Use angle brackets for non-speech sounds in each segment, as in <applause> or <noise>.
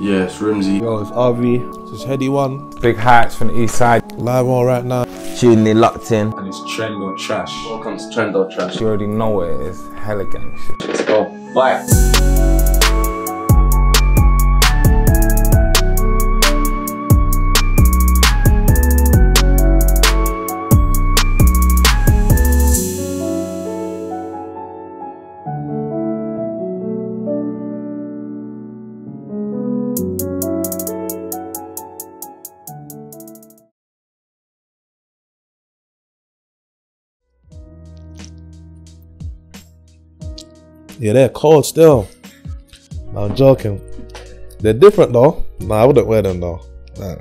Yeah, it's Rimzee. Yo, it's RV. This is Headie One. Big Heath from the east side. Live on right now. Tuning locked in. And it's trend or trash. Welcome to Trend or Trash. You already know what it is. Hella gang shit. Let's go. Bye. Yeah, they're cold still. No, I'm joking. They're different though. Nah, I wouldn't wear them though. Nah.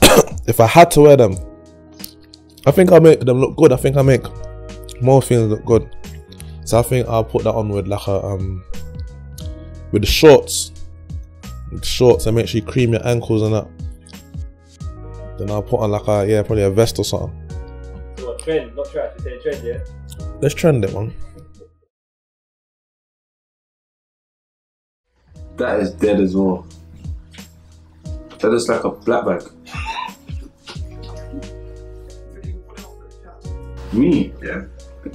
<coughs> if I had to wear them, I think I'll make them look good. I think I make more things look good. So I think I'll put that on with like a um with the shorts. With the shorts and make sure you cream your ankles and that. Then I'll put on like a yeah, probably a vest or something. Trend, not trash, you say trend, yeah? Let's trend it, man. That is dead as well. That is like a black bag. Me? Yeah.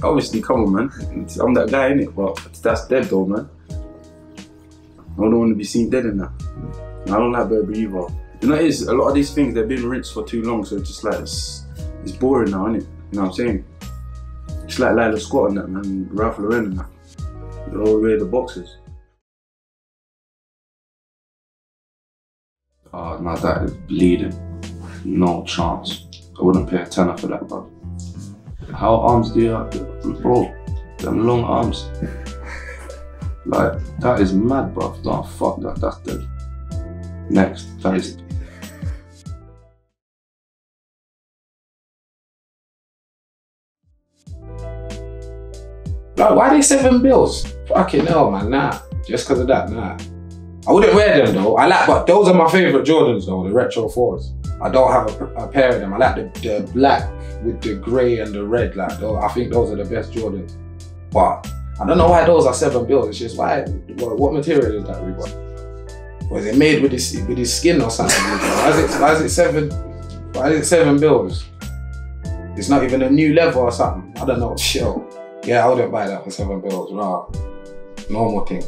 Obviously, come on, man. It's- I'm that guy, innit? But that's dead though, man. I don't want to be seen dead in that. I don't like Burberry either. You know, it is a lot of these things they've been rinsed for too long, so it's just like it's, it's boring now, innit? You know what I'm saying? It's like Lila Scott and that, man. Ralph Lauren and that. They all wear the boxes. Oh, no, that is bleeding. No chance. I wouldn't pay a tenner for that, bro. How arms do you have? Bro, them long arms. Like, that is mad, bro. No, fuck that, that's dead. Next, that is. Like, why they seven bills? Fucking hell, man. Nah. Just because of that, nah. I wouldn't wear them though. I like, but those are my favorite Jordans though, the retro fours. I don't have a, a pair of them. I like the, the black with the grey and the red. Like, those, I think those are the best Jordans. But I don't know why those are seven bills. It's just why. What, what material is that, Reebok? Was it made with this with his skin or something? why is it why is it seven? Why is it seven bills? It's not even a new level or something. I don't know. <laughs> Chill. Yeah, I wouldn't buy that for seven bills. Raw. Normal thing.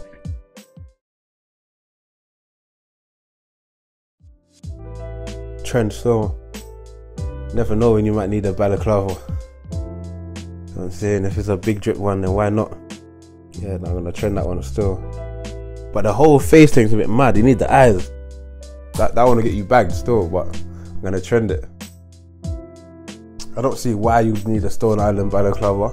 trend still. Never know when you might need a balaclava. I'm saying? If it's a big drip one, then why not? Yeah, I'm gonna trend that one still. But the whole face thing's a bit mad. You need the eyes. That that wanna get you bagged still, but I'm gonna trend it. I don't see why you'd need a Stone Island balaclava.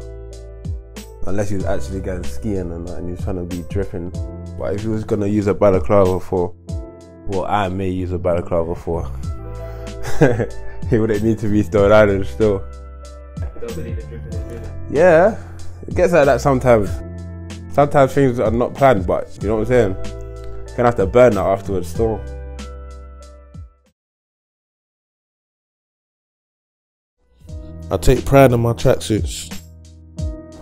Unless you're actually going skiing and, and you're trying to be dripping. But if you was gonna use a balaclava for what I may use a balaclava for, <laughs> it wouldn't need to be Stone Island still. Yeah, it gets like that sometimes. Sometimes things are not planned, but you know what I'm saying? Gonna have to burn that afterwards still. I take pride in my tracksuits.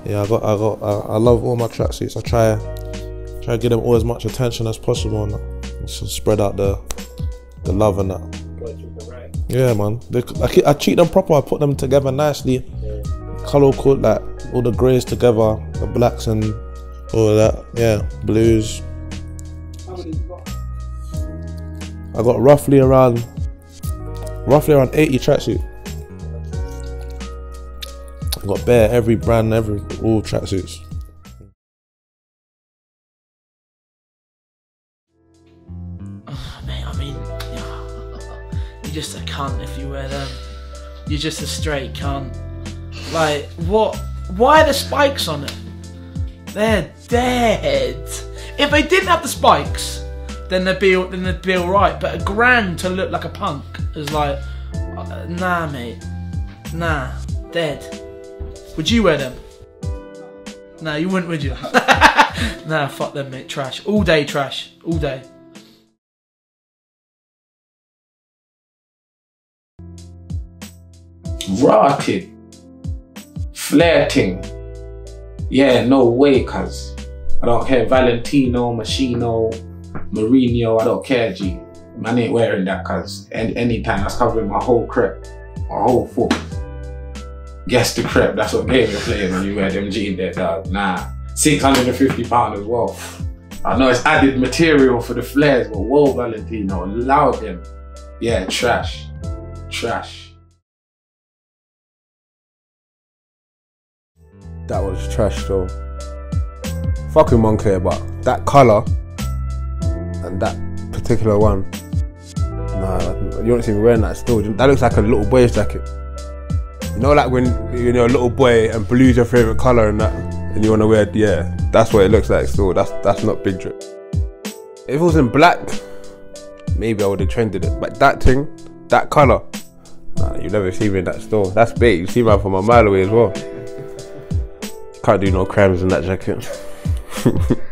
Yeah, I got, I got, I, I love all my tracksuits. I try, try to give them all as much attention as possible and spread out the, the love and that. Yeah, man. They, I, I treat them proper. I put them together nicely. Color code, like all the greys together, the blacks and all that. Yeah, blues. I got roughly around, roughly around 80 tracksuit. I got bare every brand, every all tracksuits. Mate, I mean, you're just a cunt if you wear them. You're just a straight cunt. Like, what? Why are the spikes on it? They're dead. If they didn't have the spikes, then they'd be then they'd be alright. But a grand to look like a punk is like, uh, nah, mate, nah, dead. Would you wear them? Nah, you wouldn't, would you? <laughs> nah, fuck them, mate. Trash. All day trash. All day. Rotted. Flirting. Yeah, no way, cuz. I don't care. Valentino, Machino, Mourinho, I don't care, G. Man ain't wearing that cause any anytime that's covering my whole crap. my whole foot. Guess the crep, that's what game you're playing when you wear them jeans there, dog. Nah. 650 pound as well. I know it's added material for the flares, but whoa, Valentino, allow them. Yeah, trash. Trash. That was trash though. Fucking Moncler, but that colour and that particular one, nah, you don't see me wearing that still. That looks like a little boy's jacket. You know, like when you know a little boy and blue's your favorite colour and that, and you want to wear, yeah, that's what it looks like. Still, that's that's not big drip. If it was in black, maybe I would have trended it. But that thing, that colour, nah, you never see me in that store. That's big. You see me from a mile away as well. Can't do no crimes in that jacket. <laughs>